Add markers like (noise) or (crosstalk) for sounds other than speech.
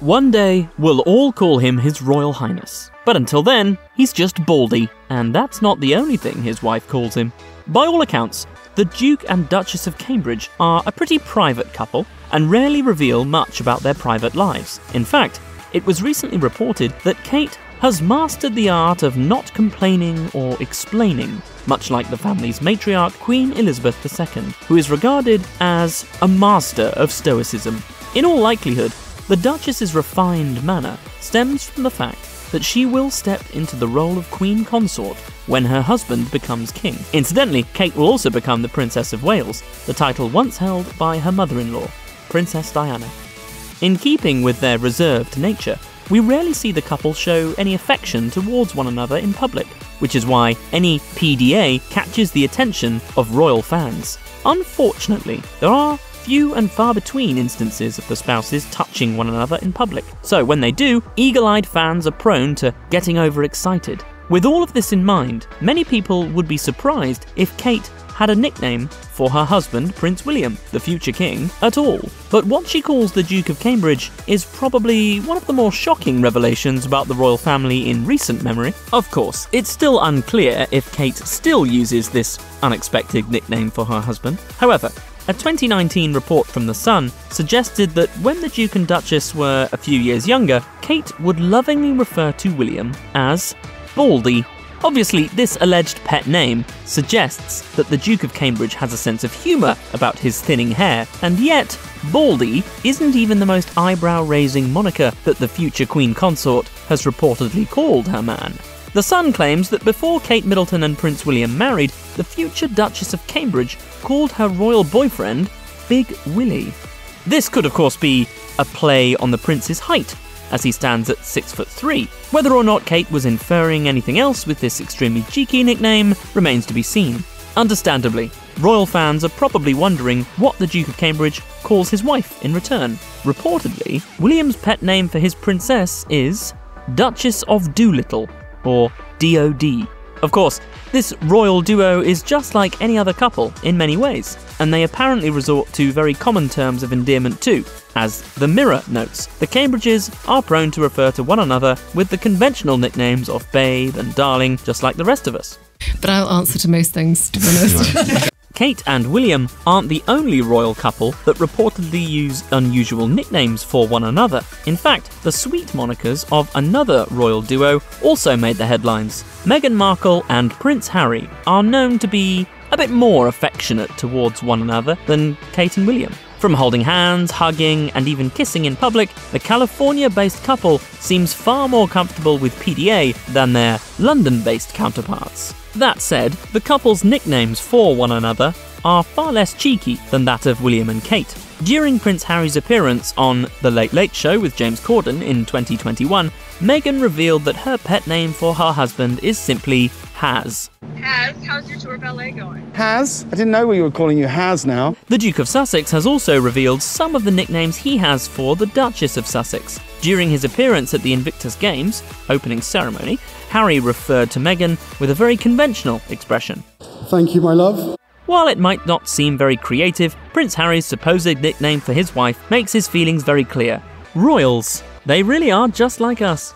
One day, we'll all call him His Royal Highness. But until then, he's just Baldy, and that's not the only thing his wife calls him. By all accounts, the Duke and Duchess of Cambridge are a pretty private couple and rarely reveal much about their private lives. In fact, it was recently reported that Kate has mastered the art of not complaining or explaining, much like the family's matriarch, Queen Elizabeth II, who is regarded as a master of Stoicism. In all likelihood, the Duchess's refined manner stems from the fact that she will step into the role of Queen Consort when her husband becomes king. Incidentally, Kate will also become the Princess of Wales, the title once held by her mother in law, Princess Diana. In keeping with their reserved nature, we rarely see the couple show any affection towards one another in public, which is why any PDA catches the attention of royal fans. Unfortunately, there are few and far between instances of the spouses touching one another in public. So when they do, eagle eyed fans are prone to getting overexcited. With all of this in mind, many people would be surprised if Kate had a nickname for her husband, Prince William, the future king, at all. But what she calls the Duke of Cambridge is probably one of the more shocking revelations about the royal family in recent memory. Of course, it's still unclear if Kate still uses this unexpected nickname for her husband. However, a 2019 report from The Sun suggested that when the Duke and Duchess were a few years younger, Kate would lovingly refer to William as Baldy. Obviously, this alleged pet name suggests that the Duke of Cambridge has a sense of humour about his thinning hair, and yet, Baldy isn't even the most eyebrow raising moniker that the future Queen Consort has reportedly called her man. The Sun claims that before Kate Middleton and Prince William married, the future Duchess of Cambridge called her royal boyfriend Big Willie. This could, of course, be a play on the prince's height, as he stands at 6 foot 3. Whether or not Kate was inferring anything else with this extremely cheeky nickname remains to be seen. Understandably, royal fans are probably wondering what the Duke of Cambridge calls his wife in return. Reportedly, William's pet name for his princess is Duchess of Doolittle, or DOD. Of course, this royal duo is just like any other couple in many ways, and they apparently resort to very common terms of endearment too. As the Mirror notes, the Cambridges are prone to refer to one another with the conventional nicknames of babe and darling, just like the rest of us. But I'll answer to most things, to be honest. (laughs) Kate and William aren't the only royal couple that reportedly use unusual nicknames for one another. In fact, the sweet monikers of another royal duo also made the headlines. Meghan Markle and Prince Harry are known to be a bit more affectionate towards one another than Kate and William. From holding hands, hugging, and even kissing in public, the California based couple seems far more comfortable with PDA than their London based counterparts. That said, the couple's nicknames for one another are far less cheeky than that of William and Kate. During Prince Harry's appearance on The Late Late Show with James Corden in 2021, Meghan revealed that her pet name for her husband is simply Haz. Haz, how's your tour of LA going? Haz? I didn't know we were calling you Haz now. The Duke of Sussex has also revealed some of the nicknames he has for the Duchess of Sussex. During his appearance at the Invictus Games opening ceremony, Harry referred to Meghan with a very conventional expression. Thank you, my love. While it might not seem very creative, Prince Harry's supposed nickname for his wife makes his feelings very clear. Royals. They really are just like us.